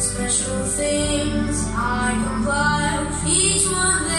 Special things I compile, each one.